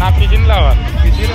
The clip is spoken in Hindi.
ना पिजिन कि किती